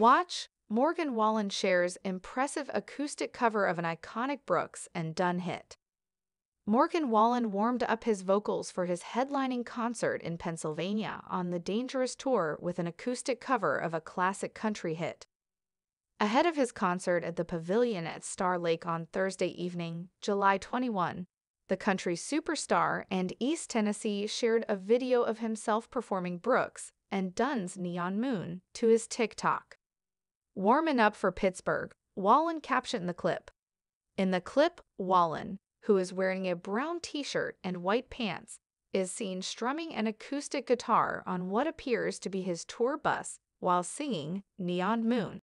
Watch, Morgan Wallen shares impressive acoustic cover of an iconic Brooks and Dunn hit. Morgan Wallen warmed up his vocals for his headlining concert in Pennsylvania on the Dangerous Tour with an acoustic cover of a classic country hit. Ahead of his concert at the Pavilion at Star Lake on Thursday evening, July 21, the country superstar and East Tennessee shared a video of himself performing Brooks and Dunn's Neon Moon to his TikTok. Warming up for Pittsburgh, Wallen captioned the clip. In the clip, Wallen, who is wearing a brown t shirt and white pants, is seen strumming an acoustic guitar on what appears to be his tour bus while singing Neon Moon.